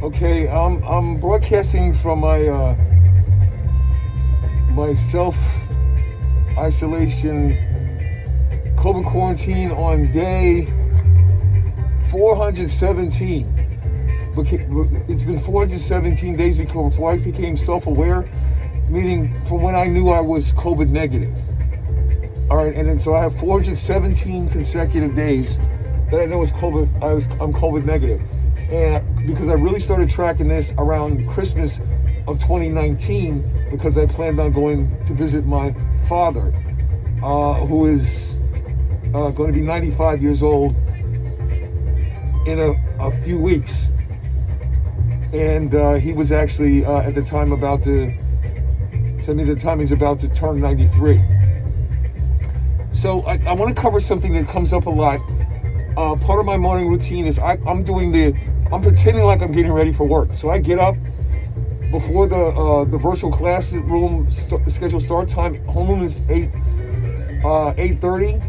Okay, I'm I'm broadcasting from my uh, my self isolation COVID quarantine on day 417. It's been 417 days before I became self-aware, meaning from when I knew I was COVID negative. All right, and then so I have 417 consecutive days that I know is COVID. I was I'm COVID negative, and because I really started tracking this around Christmas of 2019 because I planned on going to visit my father, uh, who is uh, going to be 95 years old in a, a few weeks, and uh, he was actually uh, at the time about to. Tell me the time he's about to turn 93. So I, I want to cover something that comes up a lot. Uh, part of my morning routine is I, am doing the, I'm pretending like I'm getting ready for work. So I get up before the uh, the virtual classroom st- schedule start time. Homeroom is eight uh, eight thirty.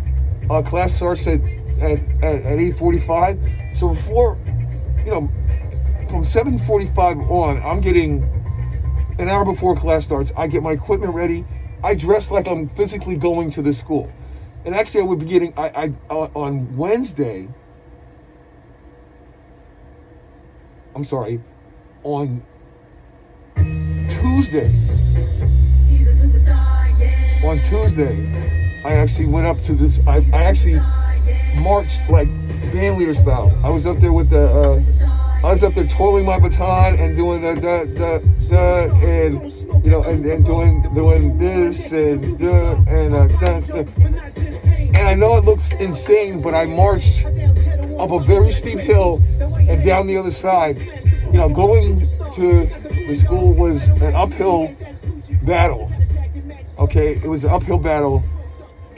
Uh, class starts at at, at, at eight forty five. So before, you know, from seven forty five on, I'm getting an hour before class starts. I get my equipment ready. I dress like I'm physically going to the school and actually I would be getting I, I uh, on Wednesday. I'm sorry, on Tuesday. On Tuesday, I actually went up to this. I, I actually marched like band leader style. I was up there with the. Uh, I was up there twirling my baton and doing the the the, and you know and, and doing doing this and the and uh, and I know it looks insane, but I marched up a very steep hill and down the other side. You know, going to the school was an uphill battle. Okay, it was an uphill battle,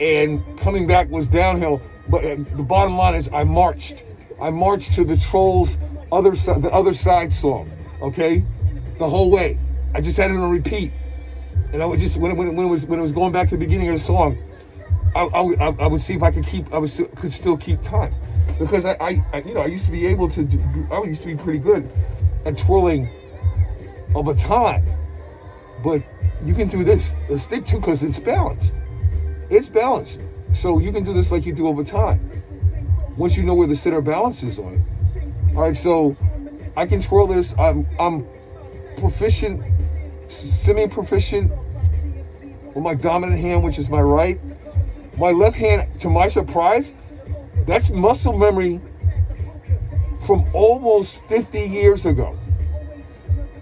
and coming back was downhill. But uh, the bottom line is, I marched. I marched to the Trolls' other side, the other side song. Okay, the whole way. I just had it on repeat, and I would just when it, when it was when it was going back to the beginning of the song. I, I, I, would see if I could keep, I was still, could still keep time, because I, I, I, you know, I used to be able to, do, I used to be pretty good at twirling a baton, but you can do this, a stick too, because it's balanced. It's balanced, so you can do this like you do a baton. Once you know where the center balance is on it. All right, so I can twirl this. I'm, I'm proficient, semi-proficient with my dominant hand, which is my right my left hand, to my surprise, that's muscle memory from almost 50 years ago.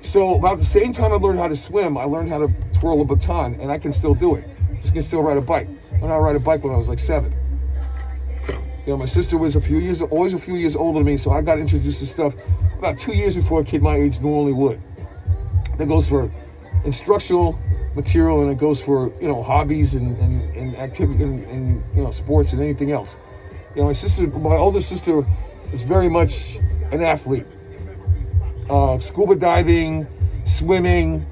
So about the same time I learned how to swim, I learned how to twirl a baton, and I can still do it. I can still ride a bike. I learned how to ride a bike when I was like seven. You know, my sister was a few years, always a few years older than me, so I got introduced to stuff about two years before a kid my age normally would. That goes for instructional material and it goes for you know hobbies and and, and activity and, and, you know sports and anything else. You know my sister my older sister is very much an athlete. Uh, scuba diving swimming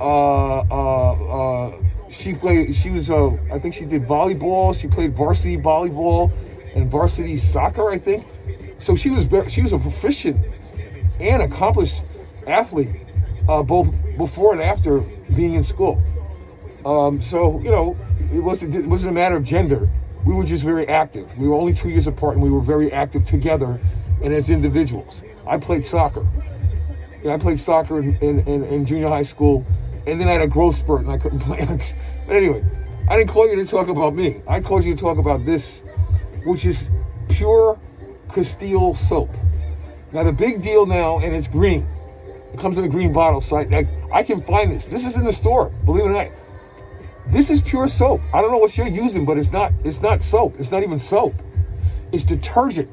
uh, uh, uh she played she was uh, i think she did volleyball she played varsity volleyball and varsity soccer i think. So she was she was a proficient and accomplished athlete uh, both before and after being in school. Um, so, you know, it wasn't, it wasn't a matter of gender. We were just very active. We were only two years apart and we were very active together and as individuals. I played soccer. I played soccer in, in, in, in, junior high school and then I had a growth spurt and I couldn't play. but anyway, I didn't call you to talk about me. I called you to talk about this, which is pure Castile soap. Now, the big deal now, and it's green. It comes in a green bottle, so I, I, I can find this. This is in the store, believe it or not. This is pure soap. I don't know what you're using, but it's not. It's not soap. It's not even soap. It's detergent.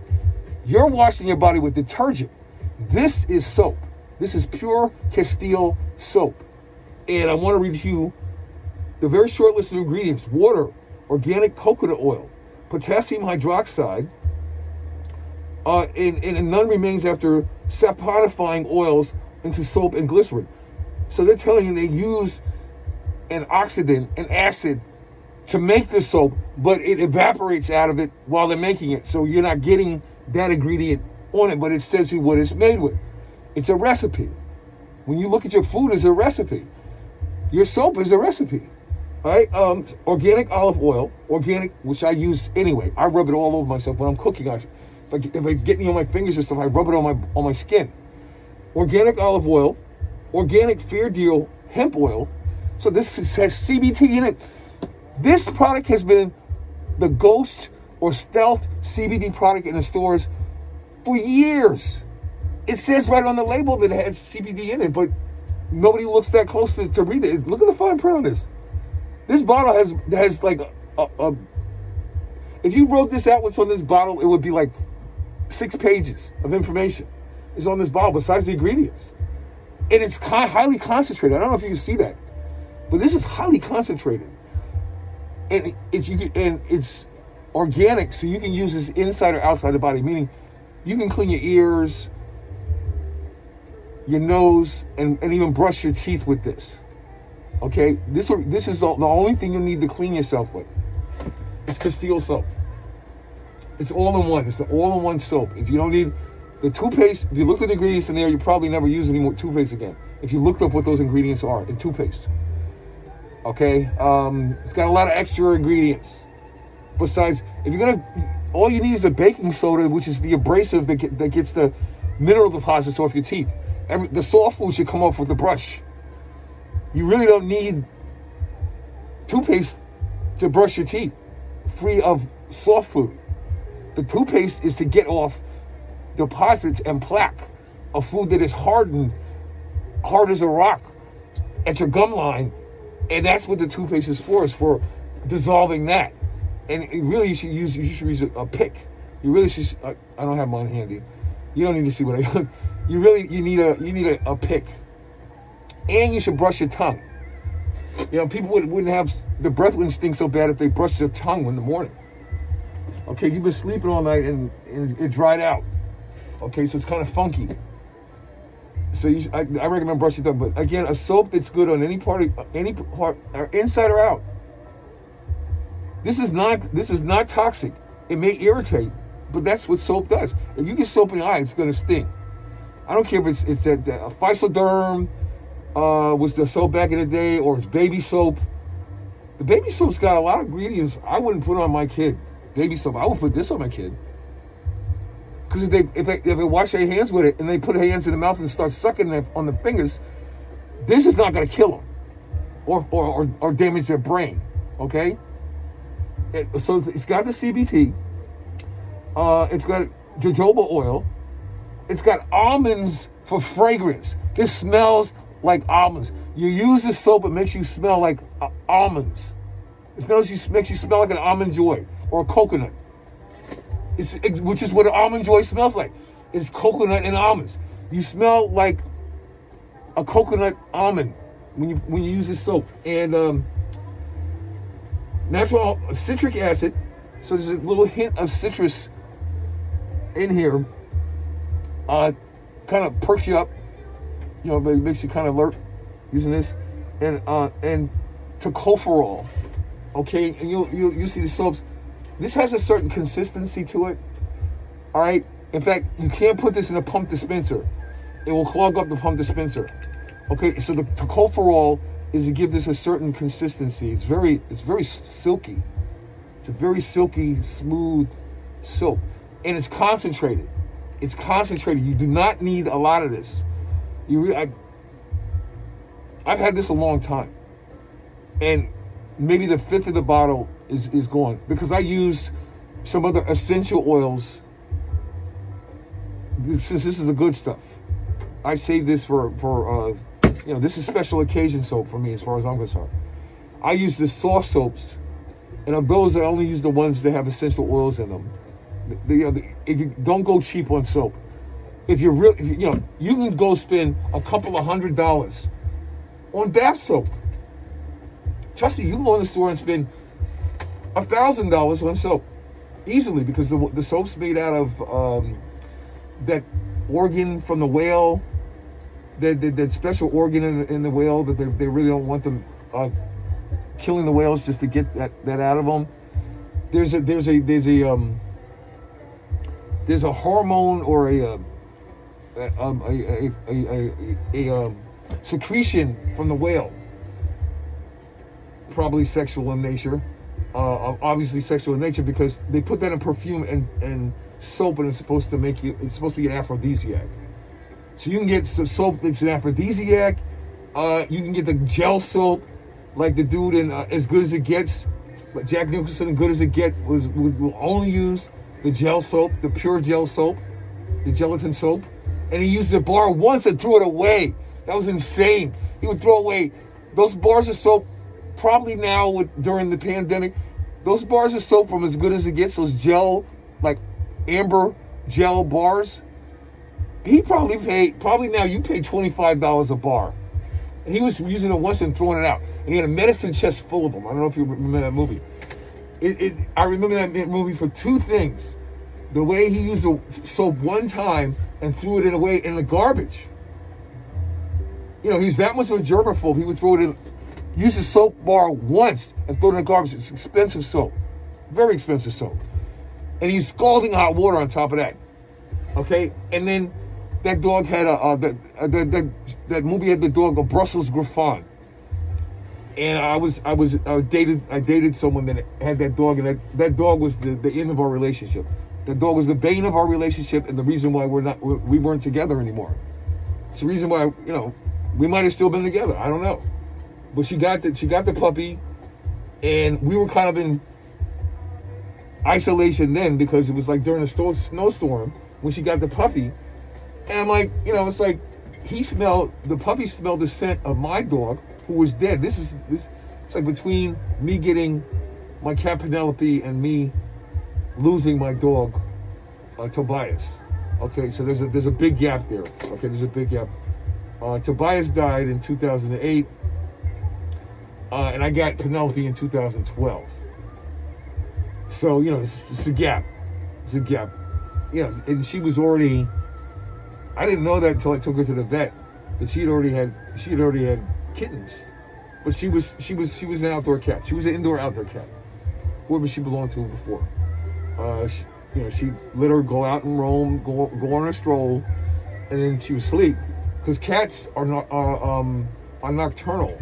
You're washing your body with detergent. This is soap. This is pure Castile soap. And I want to review the very short list of ingredients: water, organic coconut oil, potassium hydroxide, uh, and, and none remains after saponifying oils into soap and glycerin. So they're telling you they use an oxidant, an acid, to make the soap, but it evaporates out of it while they're making it. So you're not getting that ingredient on it, but it says what it's made with. It's a recipe. When you look at your food, it's a recipe. Your soap is a recipe. All right, um, organic olive oil, organic, which I use anyway. I rub it all over myself when I'm cooking. I, if I, if I get any on my fingers and stuff, I rub it on my on my skin. Organic olive oil, organic Fair Deal hemp oil. So this has CBD in it. This product has been the ghost or stealth CBD product in the stores for years. It says right on the label that it has CBD in it, but nobody looks that close to, to read it. Look at the fine print on this. This bottle has has like a, a, a if you wrote this out what's on this bottle, it would be like six pages of information is on this bottle besides the ingredients. And it's highly concentrated. I don't know if you can see that, but this is highly concentrated. And it's you can, and it's organic, so you can use this inside or outside the body. Meaning, you can clean your ears, your nose, and, and even brush your teeth with this. Okay, this this is the, the only thing you need to clean yourself with. It's Castile soap. It's all in one. It's the all-in-one soap. If you don't need the toothpaste, if you look at the ingredients in there, you probably never use any more toothpaste again. If you looked up what those ingredients are in toothpaste. Okay, um, it's got a lot of extra ingredients. Besides, if you're gonna, all you need is a baking soda, which is the abrasive that, get, that gets the mineral deposits off your teeth. Every, the soft food should come off with the brush. You really don't need toothpaste to brush your teeth free of soft food. The toothpaste is to get off deposits and plaque of food that is hardened, hard as a rock, at your gum line. And that's what the toothpaste is for, is for dissolving that. And really, you should use you should use a, pick. You really should. I, I don't have mine handy. You don't need to see what I. You really you need a you need a, a pick and you should brush your tongue. You know, people would, wouldn't have the breath wouldn't stink so bad if they brushed their tongue in the morning. Okay, you've been sleeping all night and, and it dried out. Okay, so it's kind of funky. So you, I, I, recommend brushing your tongue. But again, a soap that's good on any part of any part, or inside or out. This is not this is not toxic. It may irritate, but that's what soap does. If you get soap in the eye, it's going to sting. I don't care if it's it's a, a pHisoDerm, uh, was the soap back in the day, or it's baby soap. The baby soap's got a lot of ingredients I wouldn't put on my kid. Baby soap, I would put this on my kid. Because if they if they if they wash their hands with it and they put their hands in the mouth and start sucking it on the fingers, this is not going to kill them, or, or or or damage their brain. Okay. It, so it's got the CBT. Uh, it's got jojoba oil. It's got almonds for fragrance. This smells like almonds. You use this soap, it makes you smell like uh, almonds. It smells you makes you smell like an almond joy or a coconut. It's it, which is what an almond joy smells like. It's coconut and almonds. You smell like a coconut almond when you when you use this soap. And um, natural citric acid. So there's a little hint of citrus in here. Uh, kind of perks you up you know, makes you kind of alert using this. And uh, and tocopherol, okay, and you'll you you see the soaps. This has a certain consistency to it. All right. In fact, you can't put this in a pump dispenser. It will clog up the pump dispenser. Okay, so the tocopherol is to give this a certain consistency. It's very it's very silky. It's a very silky, smooth soap, and it's concentrated. It's concentrated. You do not need a lot of this. You, I, I've had this a long time, and maybe the fifth of the bottle is is gone because I use some other essential oils. Since this is the good stuff, I save this for for uh, you know this is special occasion soap for me as far as I'm concerned. I use the soft soaps, and those I only use the ones that have essential oils in them. The, if you don't go cheap on soap if you're real, if you, you know, you can go spend a couple of hundred dollars on bath soap. Trust me, you can go in the store and spend a thousand dollars on soap easily because the, the soap's made out of um, that organ from the whale, that, that, that special organ in, in, the whale that they, they really don't want them uh, killing the whales just to get that, that out of them. There's a there's a there's a um, there's a hormone or a a, um, a, a, a, a um, secretion from the whale, probably sexual in nature. Uh, obviously sexual in nature because they put that in perfume and, and soap and it's supposed to make you it's supposed to be an aphrodisiac. So you can get some soap that's an aphrodisiac uh, you can get the gel soap like the dude in uh, as good as it gets but jack nicholson good as it gets was, was will only use the gel soap the pure gel soap the gelatin soap and he used the bar once and threw it away. That was insane. He would throw away those bars of soap probably now with during the pandemic, those bars of soap from as good as it gets, those gel, like amber gel bars, he probably paid, probably now you pay $25 a bar. And he was using it once and throwing it out. And he had a medicine chest full of them. I don't know if you remember that movie. It, it, I remember that movie for two things. The way he used the soap one time and threw it in away in the garbage. You know, he's that much of a germaphobe. He would throw it in Use a soap bar once and throw it in the garbage. It's expensive soap. Very expensive soap. And he's scalding hot water on top of that. Okay? And then that dog had a, uh, that, uh, that, that, that movie had the dog, a Brussels Griffon. And I was, I was, I dated, I dated someone that had that dog, and that, that dog was the, the end of our relationship. The dog was the bane of our relationship and the reason why we're not, we weren't together anymore. It's the reason why, you know, we might have still been together. I don't know. But she got the she got the puppy, and we were kind of in isolation then because it was like during a sto- snowstorm when she got the puppy, and I'm like, you know, it's like he smelled the puppy smelled the scent of my dog who was dead. This is this. It's like between me getting my cat Penelope and me losing my dog uh, Tobias. Okay, so there's a there's a big gap there. Okay, there's a big gap. Uh, Tobias died in 2008. Uh, and I got Penelope in 2012. So, you know, it's, it's a gap. It's a gap. Yeah, and she was already, I didn't know that until I took her to the vet, that she had already had, she had already had kittens. But she was, she was, she was an outdoor cat. She was an indoor outdoor cat. Whoever she belonged to before. Uh, she, you know, she let her go out and roam, go, go on a stroll, and then she would sleep. Because cats are not, uh, um, are nocturnal.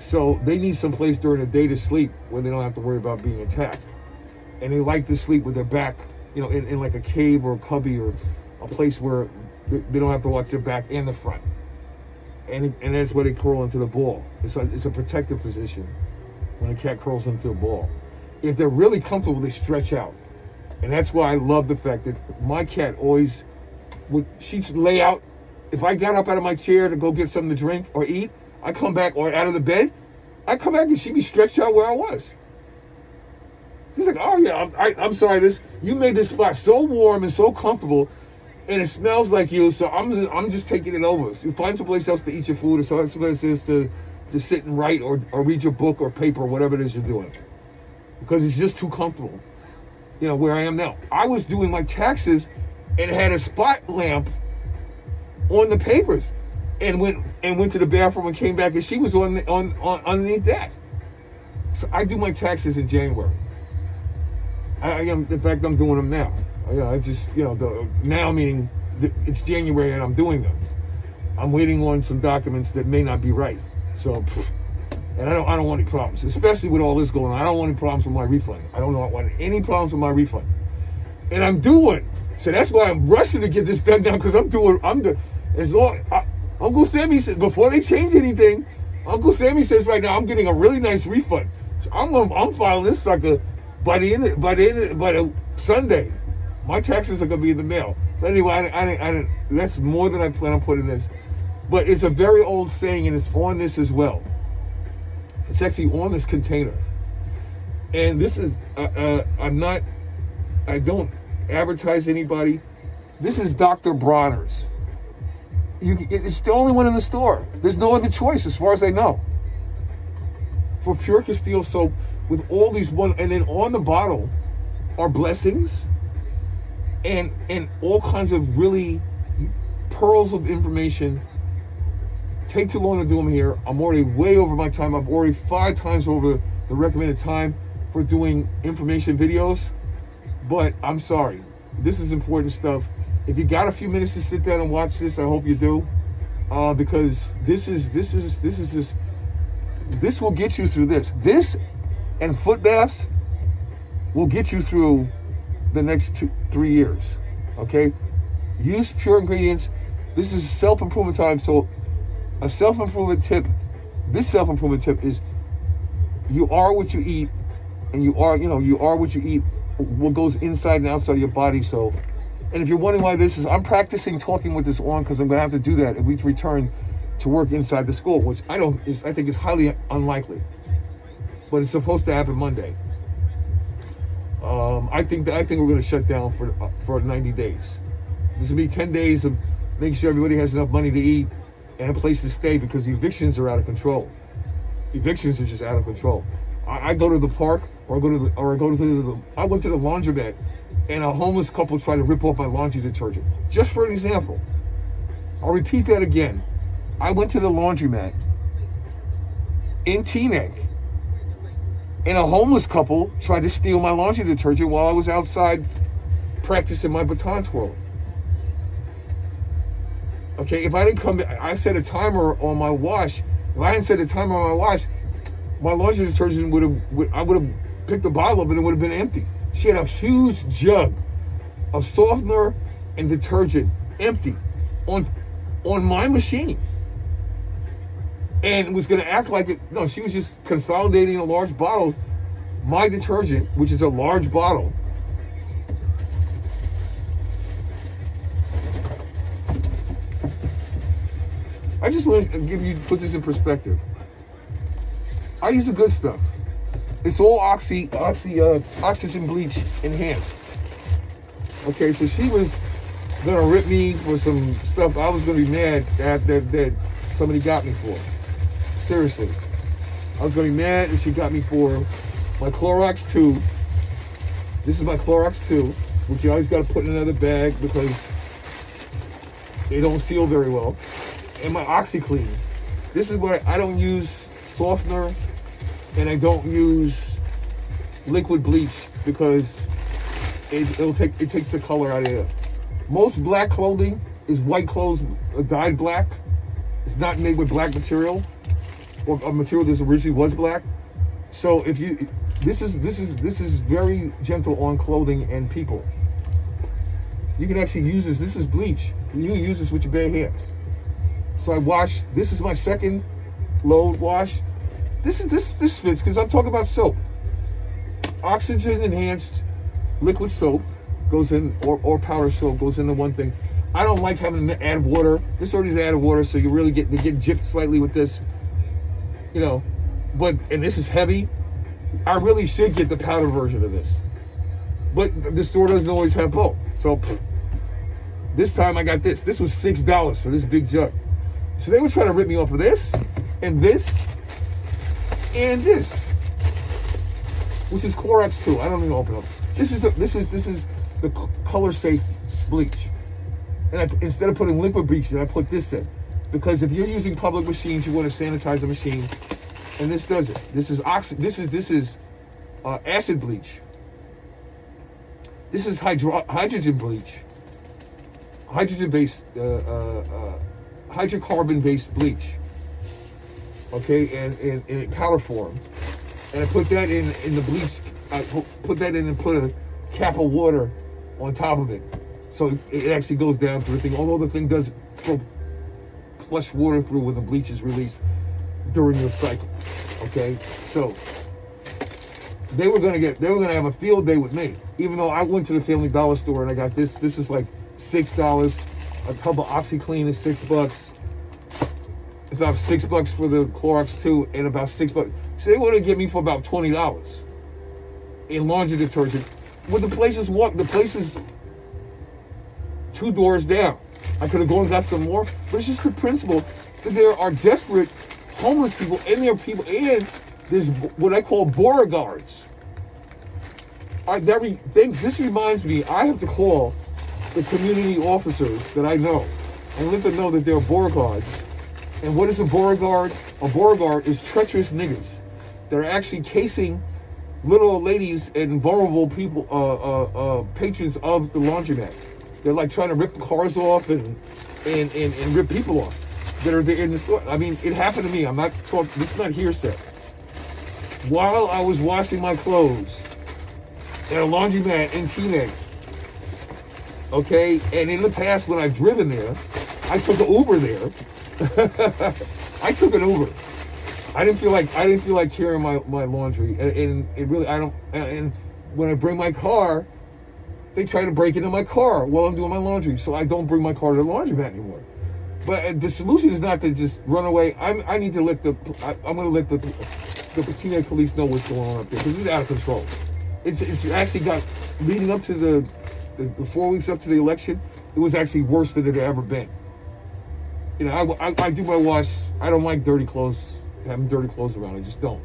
So they need some place during the day to sleep when they don't have to worry about being attacked. And they like to sleep with their back, you know, in, in like a cave or a cubby or a place where they don't have to watch their back and the front. And, and that's where they curl into the ball. It's a, it's a protective position when a cat curls into a ball. If they're really comfortable, they stretch out. And that's why I love the fact that my cat always would, she'd lay out. If I got up out of my chair to go get something to drink or eat, I come back or out of the bed, I come back and she be stretched out where I was. He's like, oh yeah, I'm, I, am sorry, this you made this spot so warm and so comfortable, and it smells like you. So I'm just, I'm just taking it over. So you find someplace else to eat your food, or someplace else to to sit and write, or or read your book or paper, or whatever it is you're doing, because it's just too comfortable. You know where I am now. I was doing my taxes and had a spot lamp on the papers and went and went to the bathroom and came back and she was on on, on underneath that. So I do my taxes in January. I, I am in fact I'm doing them now. I, I just you know the now meaning the, it's January and I'm doing them. I'm waiting on some documents that may not be right. So. And I don't, I don't want any problems, especially with all this going on. I don't want any problems with my refund. I don't want any problems with my refund. And I'm doing. So that's why I'm rushing to get this done now because I'm doing, I'm the, as long, Uncle Sammy said before they change anything, Uncle Sammy says right now I'm getting a really nice refund. So I'm I'm filing this sucker by the end of, by the end of, by the Sunday. My taxes are gonna be in the mail. But anyway, I, I, I, that's more than I plan on putting this. But it's a very old saying, and it's on this as well. It's actually on this container. And this is, uh, uh, I'm not, I don't advertise anybody. This is Dr. Bronner's. You, it's the only one in the store. There's no other choice as far as I know. For Pure Castile soap with all these one, and then on the bottle are blessings and and all kinds of really pearls of information. Take too long to do them here. I'm already way over my time. I've already five times over the recommended time for doing information videos. But I'm sorry. This is important stuff If you got a few minutes to sit down and watch this, I hope you do, uh, because this is this is this is just this will get you through this. This and foot baths will get you through the next two, three years. Okay, use pure ingredients. This is self improvement time. So, a self improvement tip. This self improvement tip is you are what you eat, and you are you know you are what you eat. What goes inside and outside of your body. So, and if you're wondering why this is, I'm practicing talking with this on because I'm gonna have to do that if we return to work inside the school, which I don't. Is, I think is highly unlikely, but it's supposed to happen Monday. Um, I think that I think we're going to shut down for uh, for 90 days. This will be 10 days of making sure everybody has enough money to eat and a place to stay because the evictions are out of control. Evictions are just out of control. I, I go to the park or I go to the, or I go to the, I went to the laundromat and a homeless couple tried to rip off my laundry detergent. Just for an example. I'll repeat that again. I went to the laundromat in Teaneck and a homeless couple tried to steal my laundry detergent while I was outside practicing my baton twirling. Okay, if I didn't come, I set a timer on my wash. If I hadn't set a timer on my wash, my laundry detergent would have, I would have picked the bottle up and it would have been empty. She had a huge jug of softener and detergent empty on on my machine and it was going to act like it. No, she was just consolidating a large bottle, my detergent, which is a large bottle. I just want to give you put this in perspective. I use the good stuff. It's all oxy, oxy, uh, oxygen bleach enhanced. Okay, so she was gonna rip me for some stuff I was gonna be mad that that, that somebody got me for. Seriously. I was to be mad and she got me for my Clorox 2. This is my Clorox 2, which you always got to put in another bag because they don't seal very well. And my OxiClean. This is where I don't use softener and I don't use liquid bleach because it, will take it takes the color out of it. Most black clothing is white clothes uh, dyed black. It's not made with black material or a material that originally was black. So if you, this is this is this is very gentle on clothing and people. You can actually use this. This is bleach. You can use this with your bare hands. So I wash. This is my second load wash. This is this this fits because I'm talking about soap. Oxygen enhanced liquid soap goes in, or, or powder soap goes into one thing. I don't like having to add water. This already is added water, so you really get they get gypped slightly with this you know, but and this is heavy. I really should get the powder version of this, but the store doesn't always have both. So pff, this time I got this. This was six dollars for this big jug. So they were trying to rip me off of this, and this, and this, which is Clorox 2. I don't even open up. This is the this is this is the color safe bleach. And I, instead of putting liquid bleach, I put this in. Because if you're using public machines, you want to sanitize the machine, and this does it. This is oxy. This is this is uh, acid bleach. This is hydro- hydrogen bleach. Hydrogen-based, uh, uh, uh, hydrocarbon-based bleach. Okay, and in, in powder form, and I put that in in the bleach. I put that in and put a cap of water on top of it, so it actually goes down to the thing. Although the thing does flush water through when the bleach is released during your cycle. Okay, so they were gonna get they were gonna have a field day with me. Even though I went to the Family Dollar store and I got this. This is like six dollars. A tub of OxiClean is six bucks. About six bucks for the Clorox 2 and about six bucks. So they want to get me for about twenty dollars in laundry detergent. But the place is what the place is two doors down. I could have gone and got some more, but it's just the principle that there are desperate homeless people and there are people, and there's what I call Beauregards. I, that re, this reminds me, I have to call the community officers that I know and let them know that there are Beauregards. And what is a Beauregard? A Beauregard is treacherous niggas that are actually casing little ladies and vulnerable people, uh, uh, uh, patrons of the laundromat They're like trying to rip cars off and and, and, and rip people off that are there in the store. I mean, it happened to me. I'm not talking. This is not hearsay. While I was washing my clothes at a laundromat in Teaneck, okay, and in the past when I've driven there, I took an Uber there. I took an Uber. I didn't feel like I didn't feel like carrying my, my laundry, and, and it really I don't. And when I bring my car, they try to break into my car while I'm doing my laundry, so I don't bring my car to the laundromat anymore. But uh, the solution is not to just run away. I'm, I need to let the I, am going to let the the Patina police know what's going on up there because it's out of control. It's it's actually got leading up to the, the, the four weeks up to the election. It was actually worse than it had ever been. You know, I, I, I do my wash. I don't like dirty clothes, having dirty clothes around. I just don't.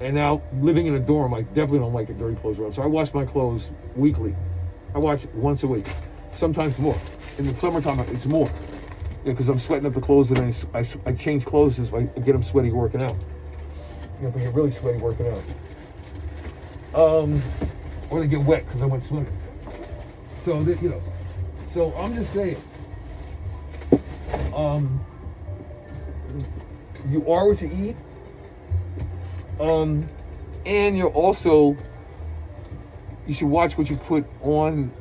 And now living in a dorm, I definitely don't like dirty clothes around. So I wash my clothes weekly. I wash once a week, sometimes more. In the summertime, it's more because I'm sweating up the clothes and I, I, I change clothes as I get them sweaty working out. You know, if I get really sweaty working out. Um, or they get wet because I went swimming. So, you know, so I'm just saying, um, you are what you eat. Um, and you're also, you should watch what you put on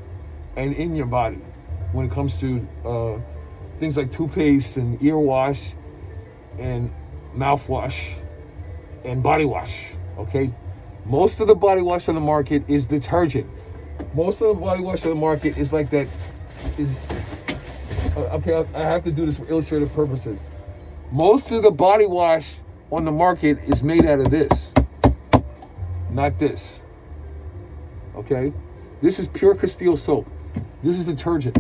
and in your body when it comes to, uh, things like toothpaste and ear wash and mouthwash and body wash. Okay, most of the body wash on the market is detergent. Most of the body wash on the market is like that. Is okay. I have to do this for illustrative purposes. Most of the body wash on the market is made out of this, not this. Okay, this is pure Castile soap. This is detergent.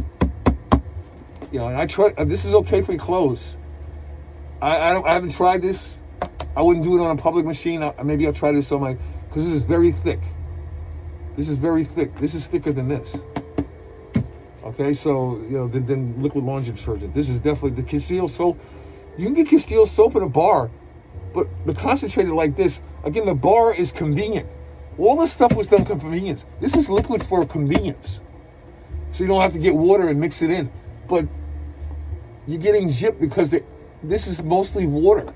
You know, and I try. This is okay for your clothes. I I, don't, I haven't tried this. I wouldn't do it on a public machine. I, maybe I'll try this on my because this is very thick. This is very thick. This is thicker than this. Okay, so you know, then, liquid laundry detergent. This is definitely the Castile soap. You can get Castile soap in a bar, but the concentrated like this, again, the bar is convenient. All this stuff was done for convenience. This is liquid for convenience. So you don't have to get water and mix it in. But you're getting gypped because this is mostly water.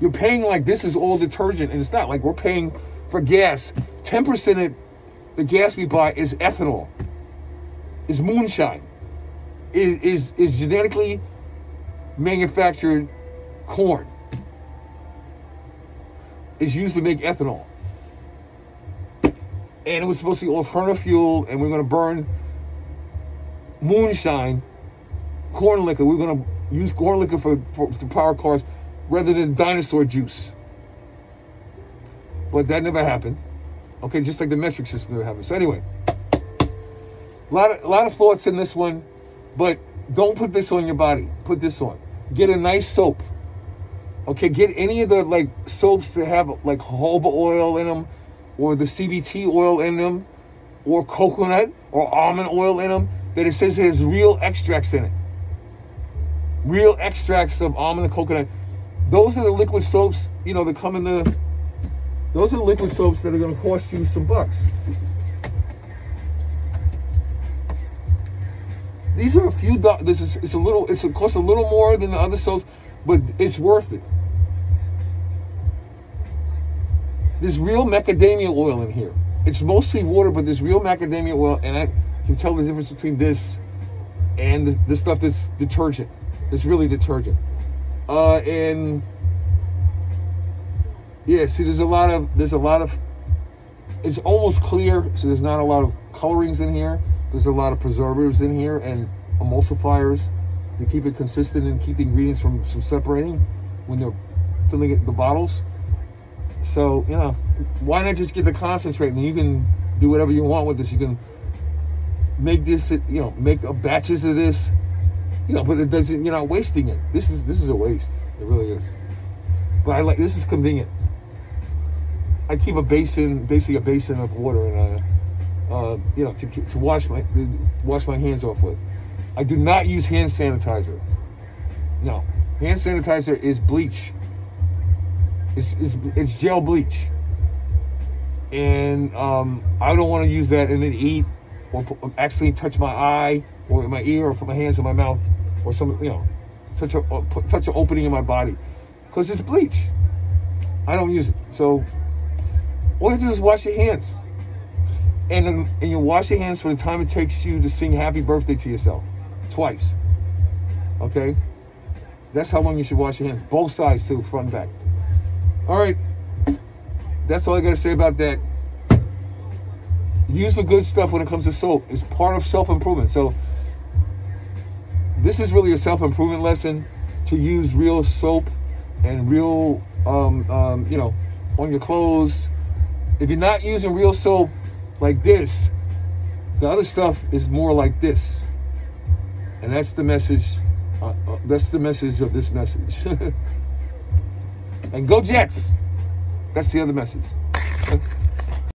You're paying like this is all detergent, and it's not like we're paying for gas. 10% of the gas we buy is ethanol, is moonshine, is, is, is genetically manufactured corn. Is used to make ethanol. And it was supposed to be alternative fuel, and we're going to burn moonshine corn liquor. We're going to use corn liquor for, for to power cars rather than dinosaur juice. But that never happened. Okay, just like the metric system never happened. So anyway, a lot of a lot of thoughts in this one, but don't put this on your body. Put this on. Get a nice soap. Okay, get any of the like soaps that have like jojoba oil in them, or the CBT oil in them, or coconut or almond oil in them. That it says it has real extracts in it real extracts of almond and coconut. Those are the liquid soaps, you know, that come in the, those are the liquid soaps that are going to cost you some bucks. These are a few, this is, it's a little, it's a cost a little more than the other soaps, but it's worth it. There's real macadamia oil in here. It's mostly water, but there's real macadamia oil, and I can tell the difference between this and the, the stuff that's detergent. It's really detergent. Uh, and yeah, see, there's a lot of there's a lot of it's almost clear, so there's not a lot of colorings in here. There's a lot of preservatives in here and emulsifiers to keep it consistent and keep the ingredients from, from separating when they're filling it the bottles. So, you know, why not just get the concentrate and you can do whatever you want with this. You can make this, you know, make batches of this you know, but it doesn't. You're not wasting it. This is this is a waste. It really is. But I like this is convenient. I keep a basin, basically a basin of water, and uh, uh, you know, to, to wash my to wash my hands off with. I do not use hand sanitizer. No, hand sanitizer is bleach. It's it's, it's gel bleach, and um, I don't want to use that and then eat or actually touch my eye or my ear or put my hands in my mouth or some, you know, touch a, uh, touch an opening in my body because it's bleach. I don't use it. So all you do is wash your hands. And, and you wash your hands for the time it takes you to sing happy birthday to yourself. Twice. Okay? That's how long you should wash your hands. Both sides too, front and back. All right. That's all I got to say about that. Use the good stuff when it comes to soap. It's part of self improvement. So, this is really a self improvement lesson to use real soap and real, um, um, you know, on your clothes. If you're not using real soap like this, the other stuff is more like this. And that's the message. Uh, uh, that's the message of this message. and go Jets. That's the other message.